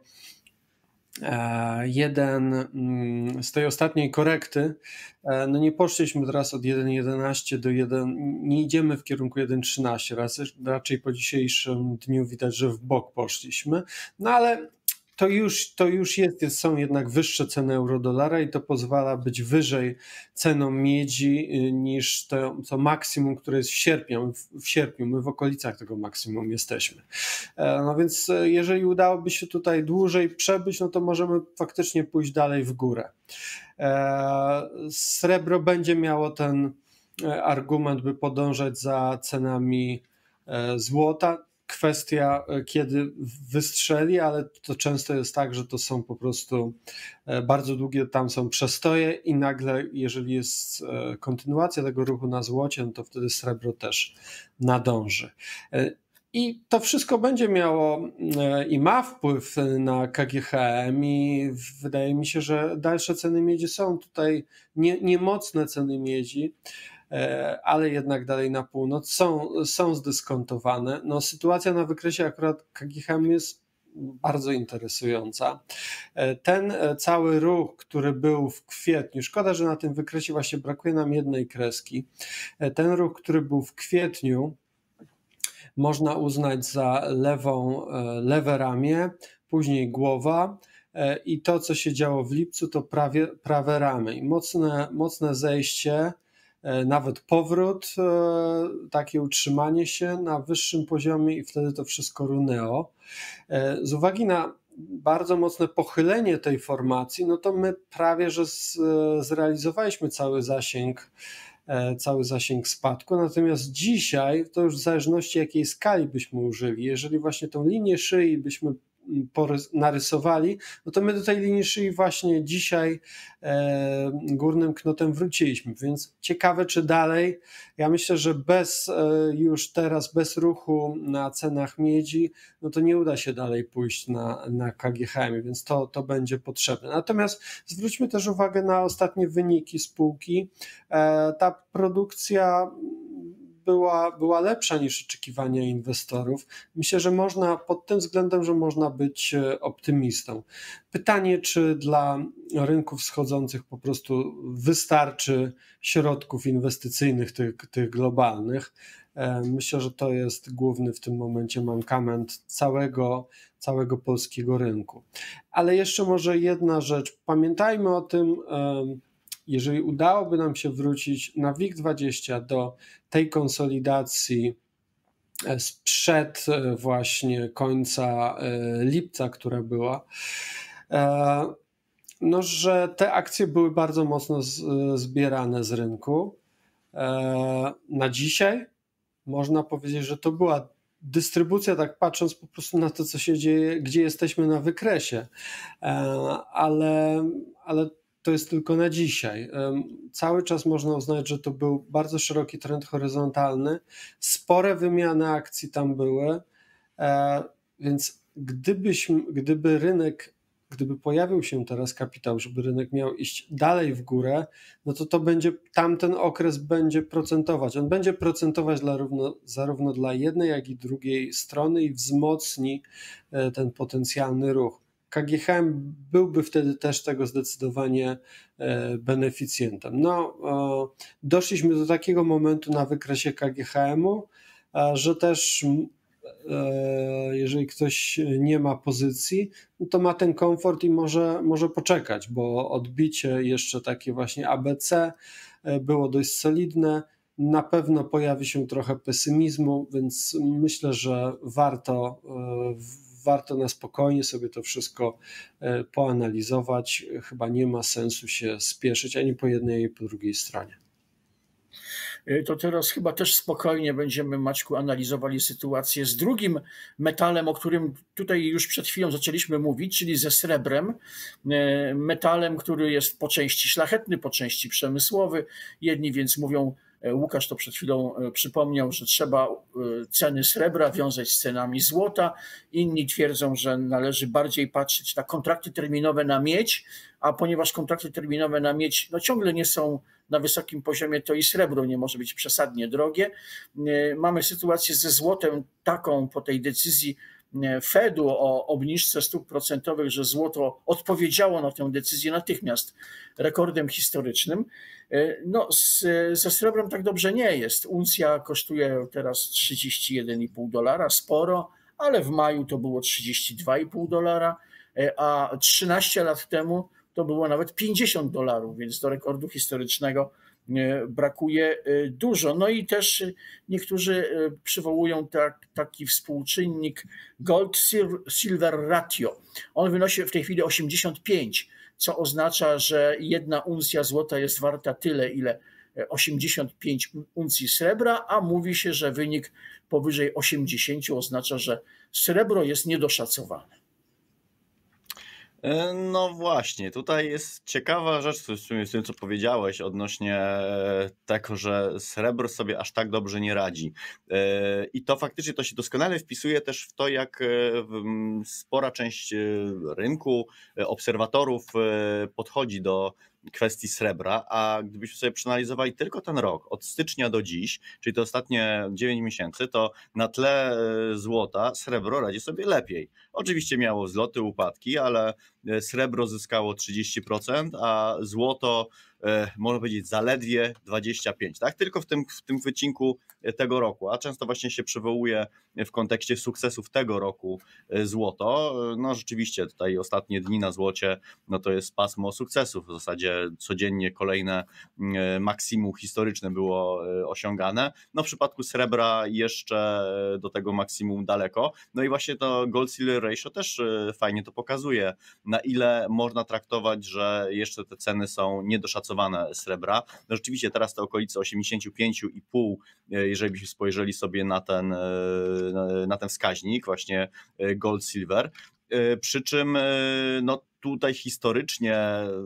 jeden mm, z tej ostatniej korekty, e, no nie poszliśmy teraz od 1.11 do 1, nie idziemy w kierunku 1.13, raczej po dzisiejszym dniu widać, że w bok poszliśmy, no ale to już, to już jest, są jednak wyższe ceny euro-dolara i to pozwala być wyżej ceną miedzi y, niż to, to maksimum, które jest w sierpniu, w, w sierpniu. My w okolicach tego maksimum jesteśmy. E, no więc e, jeżeli udałoby się tutaj dłużej przebyć, no to możemy faktycznie pójść dalej w górę. E, srebro będzie miało ten argument, by podążać za cenami złota kwestia, e, kiedy wystrzeli, ale to często jest tak, że to są po prostu e, bardzo długie, tam są przestoje i nagle, jeżeli jest e, kontynuacja tego ruchu na złocie, no to wtedy srebro też nadąży. I to wszystko będzie miało i ma wpływ na KGHM i wydaje mi się, że dalsze ceny miedzi są tutaj nie, niemocne ceny miedzi. E, ale jednak dalej na północ są, są zdyskontowane. No, sytuacja na wykresie akurat KGHM jest bardzo interesująca. E, ten e, cały ruch, który był w kwietniu, szkoda, że na tym wykresie właśnie brakuje nam jednej kreski. Ten ruch, który był w kwietniu, można uznać za lewą, lewe ramię, później głowa. I to, co się działo w lipcu, to prawie, prawe ramy. Mocne, mocne zejście nawet powrót, e, takie utrzymanie się na wyższym poziomie i wtedy to wszystko runęło. E, z uwagi na bardzo mocne pochylenie tej formacji, no to my prawie, że zrealizowaliśmy cały zasięg cały zasięg spadku. Natomiast dzisiaj, to już w zależności jakiej skali byśmy użyli, jeżeli właśnie tą linię szyi byśmy narysowali, no to my do tej linii szyi właśnie dzisiaj e, górnym knotem wróciliśmy, więc ciekawe czy dalej, ja myślę, że bez e, już teraz, bez ruchu na cenach miedzi, no to nie uda się dalej pójść na, na KGHM, więc to, to będzie potrzebne. Natomiast zwróćmy też uwagę na ostatnie wyniki spółki. E, ta produkcja była, była lepsza niż oczekiwania inwestorów. Myślę, że można pod tym względem, że można być e, optymistą. Pytanie, czy dla rynków wschodzących po prostu wystarczy środków inwestycyjnych, tych, tych globalnych. E, myślę, że to jest główny w tym momencie mankament całego, całego polskiego rynku. Ale jeszcze może jedna rzecz. Pamiętajmy o tym, jeżeli udałoby nam się wrócić na WIG20 do tej konsolidacji e, sprzed e, właśnie końca e, lipca, która była, no, że te akcje były bardzo mocno zbierane z rynku. Na dzisiaj można powiedzieć, że to była dystrybucja, tak patrząc po prostu na to, co się dzieje, gdzie jesteśmy na wykresie, ale, ale to jest tylko na dzisiaj. Cały czas można uznać, że to był bardzo szeroki trend horyzontalny. Spore wymiany akcji tam były, e, więc gdybyśmy, gdyby rynek, gdyby pojawił się teraz kapitał, żeby rynek miał iść dalej w górę, no to to będzie, tamten okres będzie procentować. On będzie procentować dla równo, zarówno dla jednej, jak i drugiej strony i wzmocni e, ten potencjalny ruch. KGHM byłby wtedy też tego zdecydowanie e, beneficjentem. No, doszliśmy do takiego momentu na wykresie KGHM-u, że też e, jeżeli ktoś nie ma pozycji, no to ma ten komfort i może, może poczekać, bo odbicie jeszcze takie właśnie ABC e, było dość solidne. Na pewno pojawi się trochę pesymizmu, więc myślę, że warto warto na spokojnie sobie to wszystko e, poanalizować. Chyba nie ma sensu się spieszyć ani po jednej, ani po drugiej stronie. E, to teraz chyba też spokojnie będziemy, Maćku, analizowali sytuację z drugim metalem, o którym tutaj już przed chwilą zaczęliśmy mówić, czyli ze srebrem. E, metalem, który jest po części szlachetny, po części przemysłowy. Jedni więc mówią, Łukasz to przed chwilą e, przypomniał, że trzeba e, ceny srebra wiązać z cenami złota. Inni twierdzą, że należy bardziej patrzeć na kontrakty terminowe na miedź, a ponieważ kontrakty terminowe na miedź no ciągle nie są na wysokim poziomie, to i srebro nie może być przesadnie drogie. Mamy sytuację ze złotem taką po tej decyzji Fedu o obniżce stóp procentowych, że złoto odpowiedziało na tę decyzję natychmiast rekordem historycznym. No, z, ze srebrem tak dobrze nie jest. Uncja kosztuje teraz 31,5 dolara, sporo, ale w maju to było 32,5 dolara, a 13 lat temu to było nawet 50 dolarów, więc do rekordu historycznego brakuje y, dużo. No i też niektórzy y, przywołują tak, taki współczynnik gold-silver ratio. On wynosi w tej chwili 85, co oznacza, że jedna uncja złota jest warta tyle, ile 85 uncji srebra, a mówi się, że wynik powyżej 80 oznacza, że srebro jest niedoszacowane. E, no właśnie, tutaj jest ciekawa rzecz z tym, co powiedziałeś odnośnie e, tego, że srebro sobie aż tak dobrze nie radzi. E, I to faktycznie to się doskonale wpisuje też w to, jak spora część rynku, obserwatorów podchodzi do kwestii srebra, a gdybyśmy sobie przeanalizowali tylko ten rok, od stycznia do dziś, czyli te ostatnie 9 miesięcy, to na tle złota srebro radzi sobie lepiej. Oczywiście miało wzloty, upadki, ale e, srebro zyskało 30%, a złoto E, można powiedzieć, zaledwie 25, tak? Tylko w tym, w tym wycinku e, tego roku, a często właśnie się przywołuje w kontekście sukcesów tego roku e, złoto. No rzeczywiście tutaj ostatnie dni na złocie, no to jest pasmo sukcesów, w zasadzie codziennie kolejne maksimum historyczne było osiągane. No w przypadku srebra jeszcze do tego maksimum daleko. No i właśnie to gold-silver ratio też fajnie to pokazuje. Na ile można traktować, że jeszcze te ceny są niedoszacowane srebra. No rzeczywiście teraz te okolice 85,5, jeżeli byśmy spojrzeli sobie na ten, na ten wskaźnik, właśnie gold, silver, przy czym no, tutaj historycznie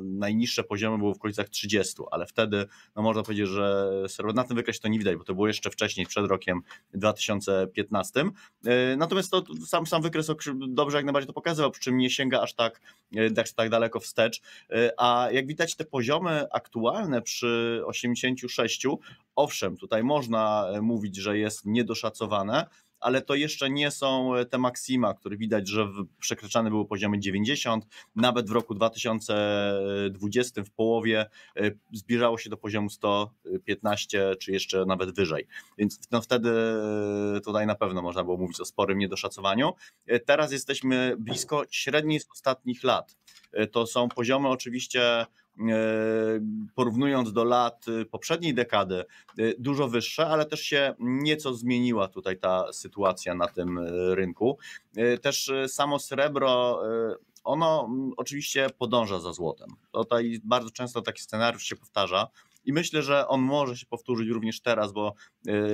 najniższe poziomy były w okolicach 30, ale wtedy no można powiedzieć, że na tym wykresie to nie widać, bo to było jeszcze wcześniej, przed rokiem 2015. E, natomiast to sam, sam wykres dobrze jak najbardziej to pokazywał, przy czym nie sięga aż tak, e, tak daleko wstecz. E, a jak widać te poziomy aktualne przy 86, owszem, tutaj można mówić, że jest niedoszacowane, ale to jeszcze nie są e, te maksima, które widać, że przekraczane były poziomy 90, nawet w roku 2020 w połowie e, zbliżało się do poziomu 115 czy jeszcze nawet wyżej. Więc no wtedy e, tutaj na pewno można było mówić o sporym niedoszacowaniu. Teraz jesteśmy blisko średniej z ostatnich lat. To są poziomy oczywiście porównując do lat y, poprzedniej dekady, y, dużo wyższe, ale też się nieco zmieniła tutaj ta sytuacja na tym y, rynku. Też samo srebro ono mm, oczywiście podąża za złotem. Tutaj bardzo często taki scenariusz się powtarza. I myślę, że on może się powtórzyć również teraz, bo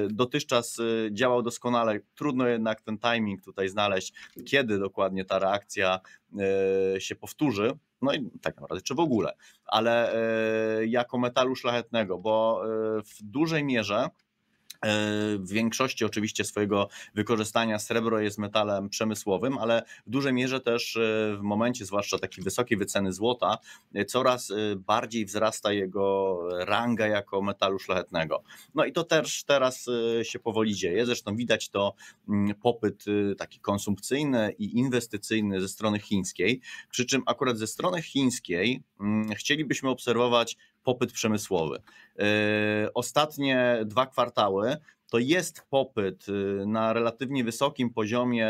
dotychczas działał doskonale. Trudno jednak ten timing tutaj znaleźć, kiedy dokładnie ta reakcja się powtórzy. No i tak naprawdę, czy w ogóle, ale jako metalu szlachetnego, bo w dużej mierze w większości oczywiście swojego wykorzystania srebro jest metalem przemysłowym, ale w dużej mierze też e, w momencie zwłaszcza takiej wysokiej wyceny złota e, coraz e, bardziej wzrasta jego ranga jako metalu szlachetnego. No i to też teraz się powoli dzieje. Zresztą widać to mm, popyt taki konsumpcyjny i inwestycyjny ze strony chińskiej, przy czym akurat ze strony chińskiej mm, chcielibyśmy obserwować popyt przemysłowy. E, ostatnie dwa kwartały to jest popyt y, na relatywnie wysokim poziomie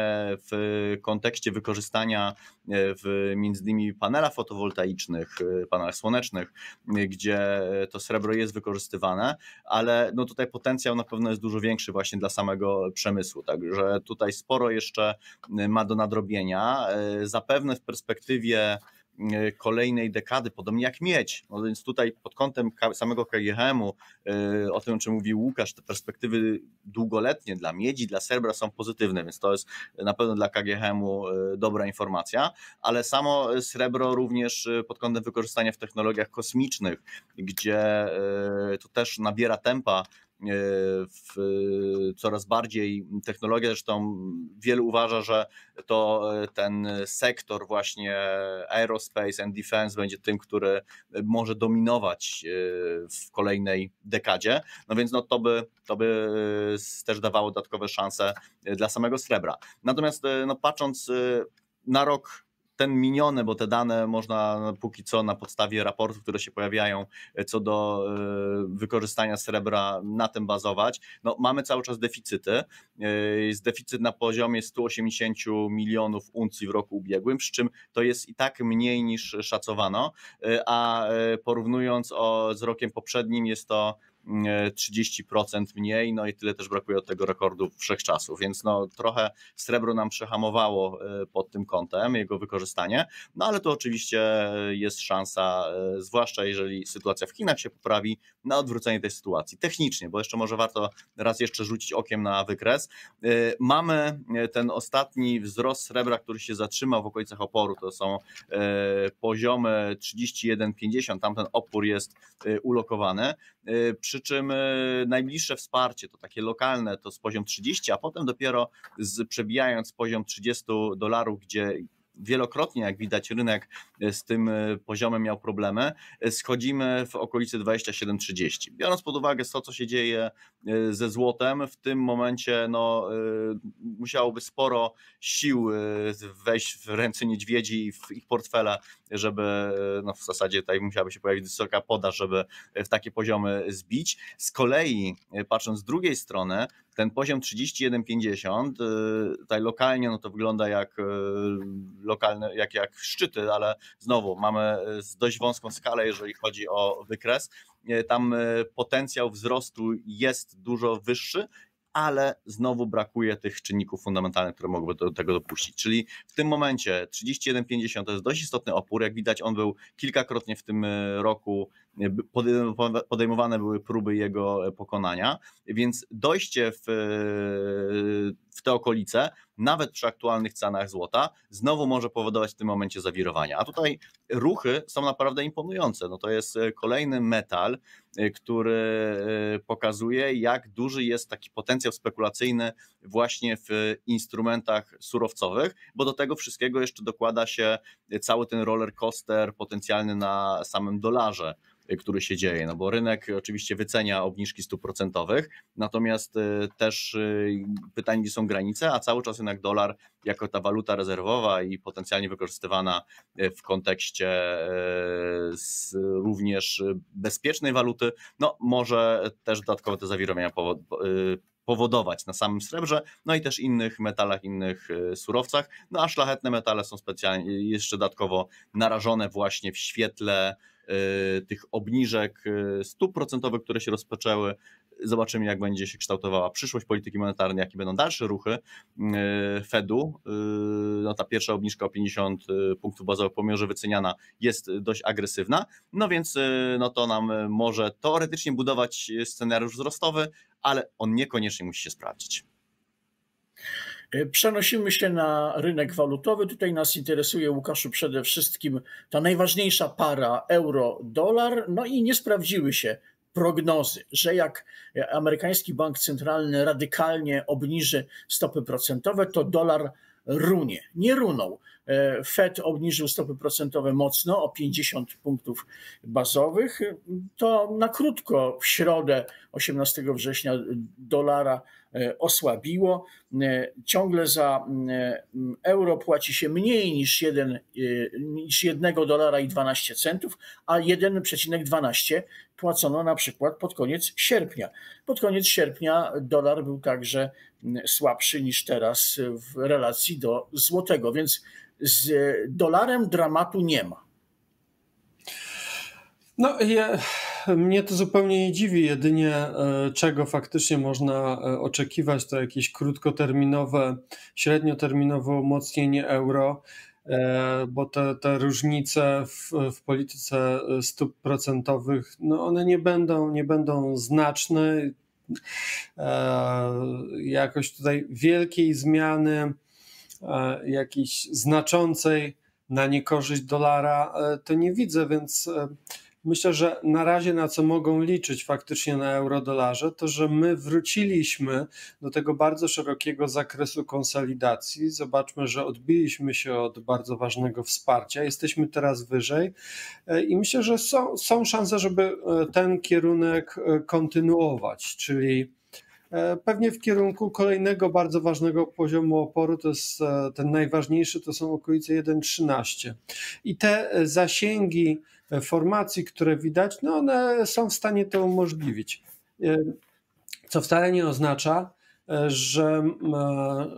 w kontekście wykorzystania e, w między innymi panelach fotowoltaicznych, panelach słonecznych, gdzie to srebro jest wykorzystywane, ale no tutaj potencjał na pewno jest dużo większy właśnie dla samego przemysłu, także tutaj sporo jeszcze ma do nadrobienia. E, zapewne w perspektywie E, kolejnej dekady, podobnie jak mieć. No więc tutaj pod kątem samego KGHM-u, e, o tym, o czym mówił Łukasz, te perspektywy długoletnie dla miedzi, dla srebra są pozytywne, więc to jest na pewno dla KGHM-u e, dobra informacja, ale samo srebro również pod kątem wykorzystania w technologiach kosmicznych, gdzie to też nabiera tempa E, w coraz bardziej technologia, zresztą wielu uważa, że to e, ten sektor właśnie aerospace and defense będzie tym, który może dominować e, w kolejnej dekadzie, no więc no to by, to by też dawało dodatkowe szanse dla samego srebra. Natomiast no patrząc na rok ten miniony, bo te dane można póki co na podstawie raportów, które się pojawiają e, co do e, wykorzystania srebra na tym bazować. No, mamy cały czas deficyty. E, jest deficyt na poziomie 180 milionów uncji w roku ubiegłym, przy czym to jest i tak mniej niż szacowano, a porównując o, z rokiem poprzednim jest to 30% mniej, no i tyle też brakuje od tego rekordu wszechczasów, więc no trochę srebro nam przehamowało e, pod tym kątem, jego wykorzystanie, no ale to oczywiście jest szansa, e, zwłaszcza jeżeli sytuacja w Chinach się poprawi, na odwrócenie tej sytuacji. Technicznie, bo jeszcze może warto raz jeszcze rzucić okiem na wykres. E, mamy ten ostatni wzrost srebra, który się zatrzymał w okolicach oporu, to są poziomy 31,50, tamten opór jest ulokowany przy czym e, najbliższe wsparcie to takie lokalne to z poziom 30, a potem dopiero z, przebijając poziom 30 dolarów, gdzie wielokrotnie, jak widać, rynek e, z tym e, poziomem miał problemy. E, schodzimy w okolicy 27-30. Biorąc pod uwagę to, co się dzieje ze złotem, w tym momencie no, musiałoby sporo sił wejść w ręce niedźwiedzi i w ich portfele, żeby no, w zasadzie tutaj musiałaby się pojawić wysoka podaż, żeby w takie poziomy zbić. Z kolei, patrząc z drugiej strony, ten poziom 31,50 y, tutaj lokalnie no to wygląda jak lokalne, jak, jak szczyty, ale znowu mamy y, dość wąską skalę, jeżeli chodzi o wykres. Tam potencjał wzrostu jest dużo wyższy ale znowu brakuje tych czynników fundamentalnych, które mogłyby do tego dopuścić. Czyli w tym momencie 31,50 to jest dość istotny opór. Jak widać, on był kilkakrotnie w tym e, roku podejmowane były próby jego pokonania, więc dojście w, w te okolice, nawet przy aktualnych cenach złota, znowu może powodować w tym momencie zawirowania. A tutaj ruchy są naprawdę imponujące. No to jest kolejny metal, który pokazuje, jak duży jest taki potencjał spekulacyjny właśnie w instrumentach surowcowych, bo do tego wszystkiego jeszcze dokłada się cały ten roller coaster potencjalny na samym dolarze który się dzieje, no bo rynek oczywiście wycenia obniżki stóp procentowych, natomiast e, też e, pytanie, gdzie są granice, a cały czas jednak dolar jako ta waluta rezerwowa i potencjalnie wykorzystywana w kontekście również bezpiecznej waluty, no może też dodatkowo te zawirowania powodować na samym srebrze, no i też innych metalach, innych surowcach. No a szlachetne metale są specjalnie jeszcze dodatkowo narażone właśnie w świetle E, tych obniżek stóp procentowych, które się rozpoczęły. Zobaczymy, jak będzie się kształtowała przyszłość polityki monetarnej, jakie będą dalsze ruchy Fedu. No, ta pierwsza obniżka o 50 punktów bazowych, pomimo że wyceniana, jest dość agresywna. No więc no to nam może teoretycznie budować scenariusz wzrostowy, ale on niekoniecznie musi się sprawdzić. E, przenosimy się na rynek walutowy. Tutaj nas interesuje, Łukaszu, przede wszystkim ta najważniejsza para euro-dolar. No i nie sprawdziły się prognozy, że jak amerykański bank centralny radykalnie obniży stopy procentowe, to dolar runie. Nie runął. E, Fed obniżył stopy procentowe mocno o 50 punktów bazowych. To na krótko w środę 18 września dolara osłabiło. E, ciągle za e, euro płaci się mniej niż 1, niż 1 dolara i 12 centów, a 1,12 płacono na przykład pod koniec sierpnia. Pod koniec sierpnia dolar był także słabszy niż teraz w relacji do złotego, więc z dolarem dramatu nie ma. No, ja, mnie to zupełnie nie dziwi. Jedynie e, czego faktycznie można e, oczekiwać, to jakieś krótkoterminowe, średnioterminowe umocnienie euro, e, bo te, te różnice w, w polityce stóp procentowych, no one nie będą, nie będą znaczne. Jakoś tutaj wielkiej zmiany, jakiejś znaczącej na niekorzyść dolara, to nie widzę, więc Myślę, że na razie na co mogą liczyć faktycznie na eurodolarze, to że my wróciliśmy do tego bardzo szerokiego zakresu konsolidacji. Zobaczmy, że odbiliśmy się od bardzo ważnego wsparcia, jesteśmy teraz wyżej e, i myślę, że są, są szanse, żeby e, ten kierunek e, kontynuować, czyli Pewnie w kierunku kolejnego bardzo ważnego poziomu oporu, to jest ten najważniejszy, to są okolice 1,13. I te zasięgi formacji, które widać, no one są w stanie to umożliwić. E, co wcale nie oznacza, e, że,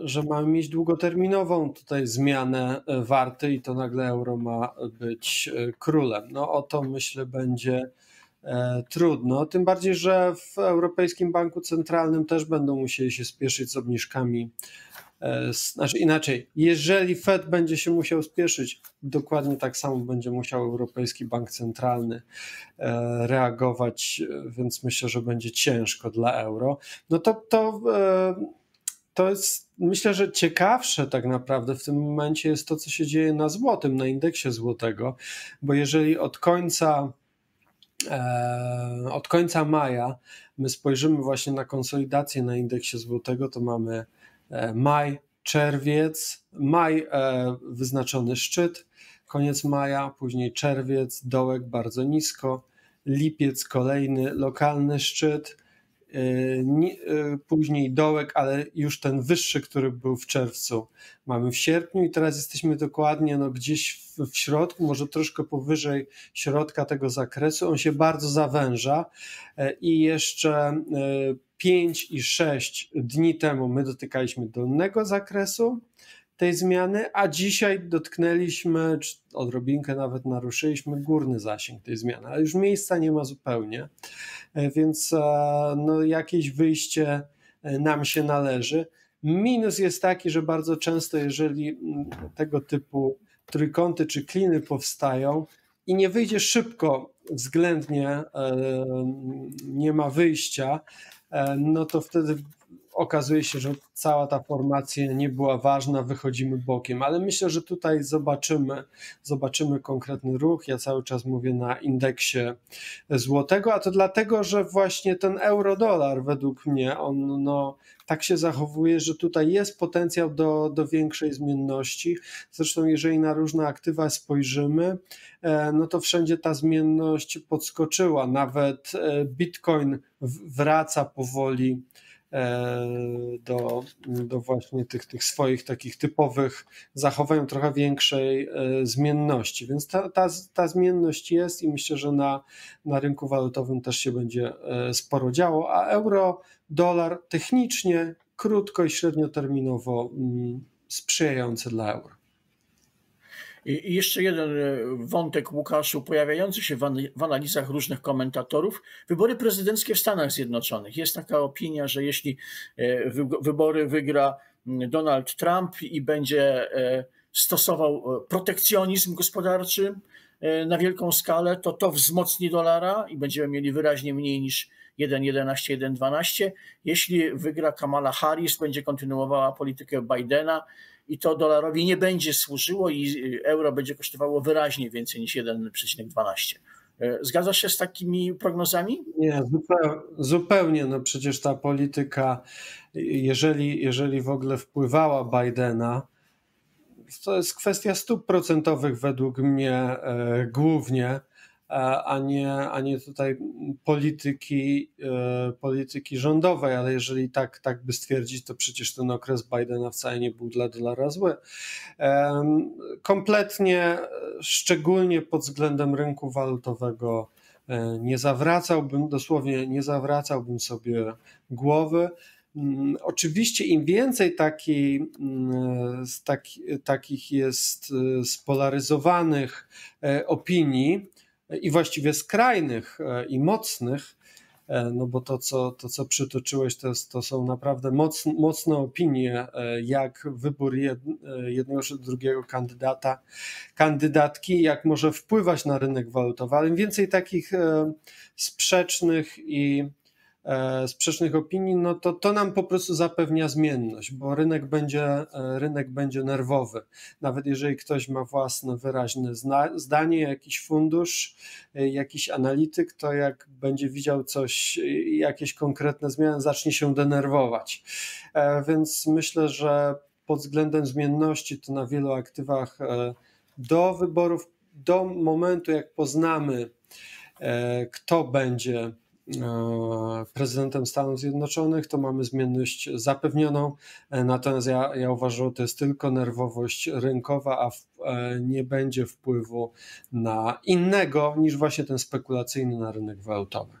że mamy mieć długoterminową tutaj zmianę e, warty i to nagle euro ma być królem. No o to myślę będzie trudno, tym bardziej, że w Europejskim Banku Centralnym też będą musieli się spieszyć z obniżkami E, znaczy inaczej, jeżeli Fed będzie się musiał spieszyć, dokładnie tak samo będzie musiał Europejski Bank Centralny e, reagować, więc myślę, że będzie ciężko dla euro. No to, to, e, to jest myślę, że ciekawsze tak naprawdę w tym momencie jest to, co się dzieje na złotym, na indeksie złotego, bo jeżeli od końca od końca maja my spojrzymy właśnie na konsolidację na indeksie złotego, to mamy E, maj, czerwiec, maj e, wyznaczony szczyt, koniec maja, później czerwiec, dołek bardzo nisko, lipiec kolejny lokalny szczyt, e, później dołek, ale już ten wyższy, który był w czerwcu, mamy w sierpniu i teraz jesteśmy dokładnie no, gdzieś w, środku, może troszkę powyżej środka tego zakresu. On się bardzo zawęża. I jeszcze 5 i 6 dni temu my dotykaliśmy dolnego zakresu tej zmiany, a dzisiaj dotknęliśmy, czy odrobinkę nawet naruszyliśmy górny zasięg tej zmiany, ale już miejsca nie ma zupełnie, e, więc e, no, jakieś wyjście nam się należy. Minus jest taki, że bardzo często, jeżeli mm, tego typu trójkąty czy kliny powstają i nie wyjdzie szybko, względnie nie ma wyjścia, no to wtedy okazuje się, że cała ta formacja nie była ważna, wychodzimy bokiem, ale myślę, że tutaj zobaczymy, zobaczymy konkretny ruch. Ja cały czas mówię na indeksie złotego, a to dlatego, że właśnie ten euro-dolar według mnie, on no, tak się zachowuje, że tutaj jest potencjał do, do większej zmienności. Zresztą, jeżeli na różne aktywa spojrzymy, e, no to wszędzie ta zmienność podskoczyła. Nawet e, Bitcoin wraca powoli do, do właśnie tych, tych swoich takich typowych zachowań, trochę większej e, zmienności. Więc ta, ta, ta zmienność jest i myślę, że na, na rynku walutowym też się będzie e, sporo działo, a euro, dolar technicznie, krótko i średnioterminowo mm, sprzyjający dla euro. I jeszcze jeden e, wątek, Łukaszu, pojawiający się w analizach różnych komentatorów. Wybory prezydenckie w Stanach Zjednoczonych. Jest taka opinia, że jeśli e, wybory wygra Donald Trump i będzie e, stosował protekcjonizm gospodarczy na wielką skalę, to to wzmocni dolara i będziemy mieli wyraźnie mniej niż 1,11, 1,12. Jeśli wygra Kamala Harris, będzie kontynuowała politykę Bidena, i to dolarowi nie będzie służyło i euro będzie kosztowało wyraźnie więcej niż 1,12. E, Zgadzasz się z takimi prognozami? Nie, zupełnie. No przecież ta polityka, jeżeli, jeżeli w ogóle wpływała Bidena, to jest kwestia stóp procentowych według mnie e, głównie a nie, a nie tutaj polityki, e, polityki rządowej, ale jeżeli tak, tak by stwierdzić, to przecież ten okres Bidena wcale nie był dla dolara zły. Kompletnie, szczególnie pod względem rynku walutowego, e, nie zawracałbym, dosłownie nie zawracałbym sobie głowy. Mm, oczywiście im więcej taki, mm, taki, takich jest e, spolaryzowanych opinii, i właściwie skrajnych e, i mocnych, e, no bo to, co, to, co przytoczyłeś, to, jest, to są naprawdę moc, mocne opinie, e, jak wybór jed, jednego czy drugiego kandydata, kandydatki, jak może wpływać na rynek walutowy, ale im więcej takich sprzecznych i sprzecznych opinii, no to to nam po prostu zapewnia zmienność, bo rynek będzie, e, rynek będzie nerwowy. Nawet jeżeli ktoś ma własne wyraźne zdanie, jakiś fundusz, e, jakiś analityk, to jak będzie widział coś, jakieś konkretne zmiany, zacznie się denerwować. Więc myślę, że pod względem zmienności to na wielu aktywach do wyborów, do momentu jak poznamy, kto będzie E, prezydentem Stanów Zjednoczonych, to mamy zmienność zapewnioną. E, natomiast ja, ja uważam, że to jest tylko nerwowość rynkowa, a w, e, nie będzie wpływu na innego niż właśnie ten spekulacyjny na rynek walutowy.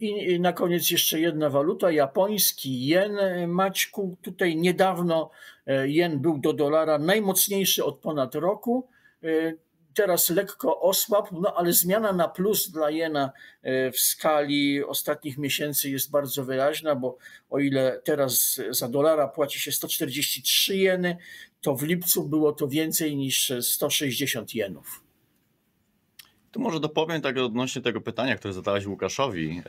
I na koniec jeszcze jedna waluta, japoński jen. Maćku, tutaj niedawno jen był do dolara najmocniejszy od ponad roku teraz lekko osłabł, no ale zmiana na plus dla jena e, w skali ostatnich miesięcy jest bardzo wyraźna, bo o ile teraz za dolara płaci się 143 jeny, to w lipcu było to więcej niż 160 jenów. Tu może dopowiem tak odnośnie tego pytania, które zadałeś Łukaszowi,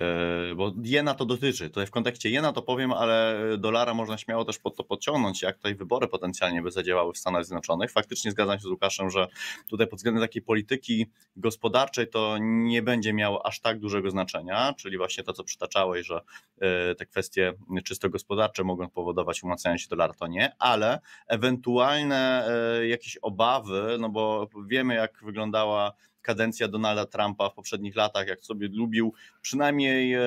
e, bo jena to dotyczy. Tutaj w kontekście jena to powiem, ale dolara można śmiało też pod to podciągnąć, jak tutaj wybory potencjalnie by zadziałały w Stanach Zjednoczonych. Faktycznie zgadzam się z Łukaszem, że tutaj pod względem takiej polityki gospodarczej to nie będzie miało aż tak dużego znaczenia, czyli właśnie to, co przytaczałeś, że e, te kwestie czysto gospodarcze mogą powodować umacnianie się dolara, to nie, ale ewentualne e, jakieś obawy, no bo wiemy, jak wyglądała kadencja Donalda Trumpa w poprzednich latach, jak sobie lubił, przynajmniej e,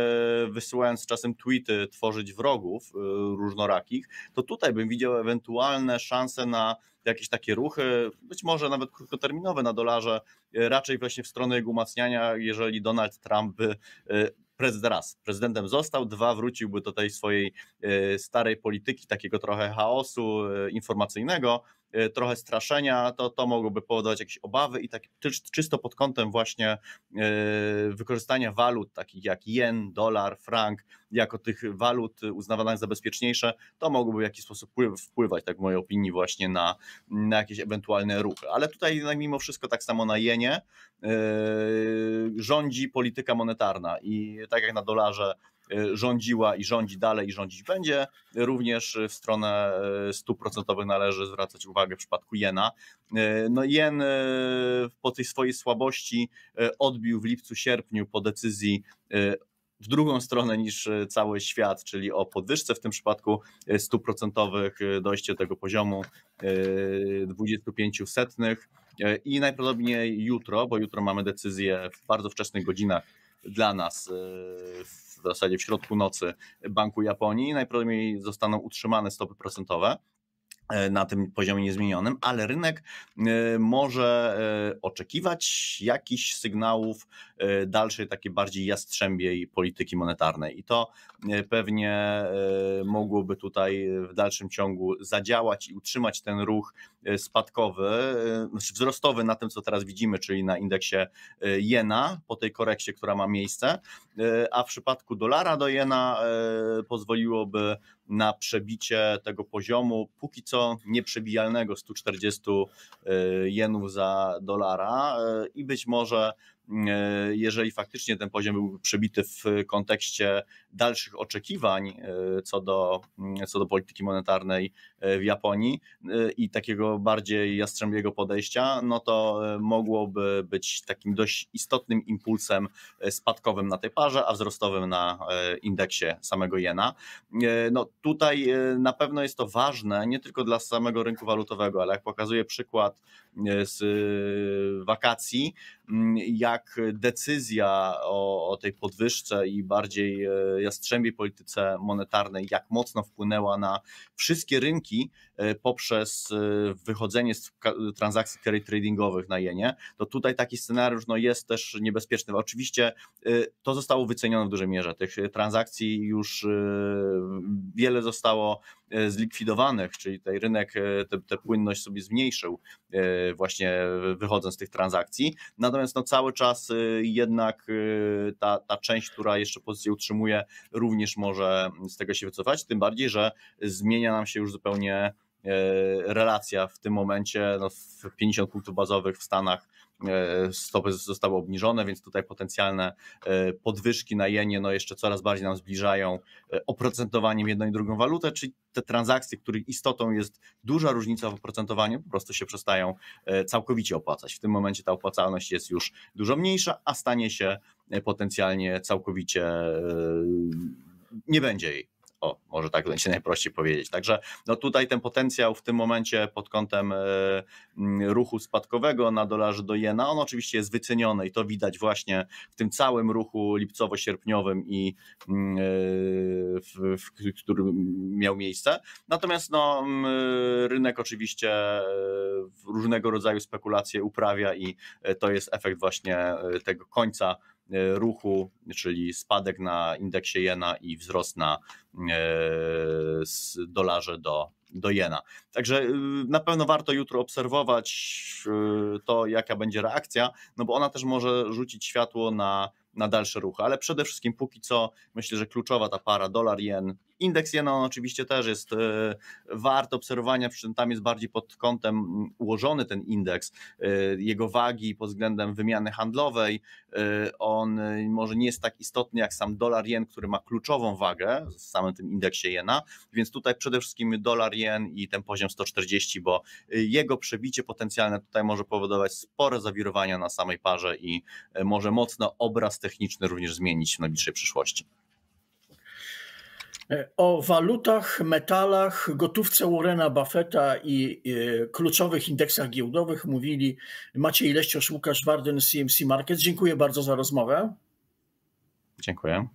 wysyłając czasem tweety, tworzyć wrogów e, różnorakich, to tutaj bym widział ewentualne szanse na jakieś takie ruchy, być może nawet krótkoterminowe na dolarze, e, raczej właśnie w stronę jego umacniania, jeżeli Donald Trump by prezydent raz, prezydentem został, dwa wróciłby do tej swojej starej polityki, takiego trochę chaosu informacyjnego, trochę straszenia, to to mogłoby powodować jakieś obawy i tak czysto pod kątem właśnie wykorzystania walut takich jak jen, dolar, frank, jako tych walut uznawanych za bezpieczniejsze, to mogłoby w jakiś sposób wpływać, tak w mojej opinii, właśnie na, na jakieś ewentualne ruchy. Ale tutaj mimo wszystko tak samo na jenie rządzi polityka monetarna i tak jak na dolarze rządziła i rządzi dalej i rządzić będzie. Również w stronę e, stóp procentowych należy zwracać uwagę w przypadku jena. E, no jen po tej swojej słabości odbił w lipcu, sierpniu po decyzji w drugą stronę niż cały świat, czyli o podwyżce w tym przypadku stóp procentowych, dojście do tego poziomu 25 setnych i najprawdopodobniej jutro, bo jutro mamy decyzję w bardzo wczesnych godzinach dla nas w w zasadzie w środku nocy Banku Japonii. Najprawdopodobniej zostaną utrzymane stopy procentowe. E, na tym poziomie niezmienionym, ale rynek e, może e, oczekiwać jakichś sygnałów dalszej, takiej bardziej jastrzębiej polityki monetarnej. I to pewnie mogłoby tutaj w dalszym ciągu zadziałać i utrzymać ten ruch spadkowy, znaczy wzrostowy na tym, co teraz widzimy, czyli na indeksie jena po tej korekcie, która ma miejsce, a w przypadku dolara do jena pozwoliłoby na przebicie tego poziomu, póki co nieprzebijalnego 140 e, jenów za dolara e, i być może jeżeli faktycznie ten poziom był przebity w kontekście dalszych oczekiwań e, co do, mm, co do polityki monetarnej e, w Japonii i takiego bardziej jastrzębiego podejścia, no to mogłoby być takim dość istotnym impulsem spadkowym na tej parze, a wzrostowym na indeksie samego jena. No tutaj na pewno jest to ważne nie tylko dla samego rynku walutowego, ale jak pokazuje przykład z wakacji, jak jak decyzja o, o, tej podwyżce i bardziej e, jastrzębiej polityce monetarnej, jak mocno wpłynęła na wszystkie rynki e, poprzez e, wychodzenie z transakcji carry tradingowych na jenie, to tutaj taki scenariusz no, jest też niebezpieczny. Oczywiście to zostało wycenione w dużej mierze. Tych transakcji już wiele zostało zlikwidowanych, czyli tutaj rynek tę płynność sobie zmniejszył e, właśnie wychodząc z tych transakcji. Natomiast no cały czas e, jednak ta, ta część, która jeszcze pozycję utrzymuje, również może z tego się wycofać, tym bardziej, że zmienia nam się już zupełnie relacja w tym momencie no, w 50 punktów bazowych w Stanach E, stopy zostały obniżone, więc tutaj potencjalne e, podwyżki na jenie no jeszcze coraz bardziej nam zbliżają e, oprocentowaniem jedną i drugą walutę, czyli te transakcje, których istotą jest duża różnica w oprocentowaniu, po prostu się przestają całkowicie opłacać. W tym momencie ta opłacalność jest już dużo mniejsza, a stanie się potencjalnie całkowicie nie będzie jej. O, może tak będzie *laughs* najprościej powiedzieć. Także no tutaj ten potencjał w tym momencie pod kątem e, ruchu spadkowego na dolarze do jena, on oczywiście jest wyceniony i to widać właśnie w tym całym ruchu lipcowo-sierpniowym i e, w, w, który miał miejsce. Natomiast no, rynek oczywiście e, różnego rodzaju spekulacje uprawia i to jest efekt właśnie tego końca ruchu, czyli spadek na indeksie jena i wzrost na e, dolarze do, do jena. Także y, na pewno warto jutro obserwować y, to, jaka będzie reakcja, no bo ona też może rzucić światło na na dalsze ruchy, ale przede wszystkim póki co myślę, że kluczowa ta para dolar-jen, indeks jena on oczywiście też jest e, wart obserwowania, przy czym tam jest bardziej pod kątem mm, ułożony ten indeks, e, jego wagi pod względem wymiany handlowej, e, on może nie jest tak istotny jak sam dolar-jen, który ma kluczową wagę w samym tym indeksie jena, więc tutaj przede wszystkim dolar-jen i ten poziom 140, bo jego przebicie potencjalne tutaj może powodować spore zawirowania na samej parze i może mocno obraz techniczny również zmienić w najbliższej przyszłości. O walutach, metalach, gotówce Warrena Buffetta i kluczowych indeksach giełdowych mówili Maciej Leściosz, Łukasz Warden, CMC Markets. Dziękuję bardzo za rozmowę. Dziękuję.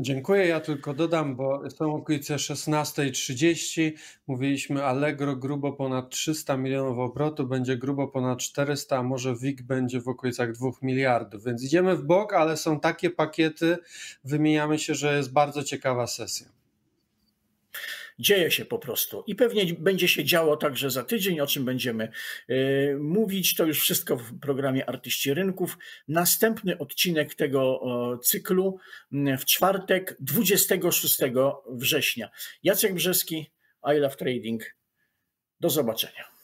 Dziękuję. Ja tylko dodam, bo są okolice 16.30. Mówiliśmy Allegro grubo ponad 300 milionów obrotu, będzie grubo ponad 400, a może WIG będzie w okolicach 2 miliardów. Więc idziemy w bok, ale są takie pakiety, wymieniamy się, że jest bardzo ciekawa sesja. Dzieje się po prostu. I pewnie będzie się działo także za tydzień, o czym będziemy mówić. To już wszystko w programie Artyści Rynków. Następny odcinek tego cyklu w czwartek, 26 września. Jacek Brzeski, I Love Trading. Do zobaczenia.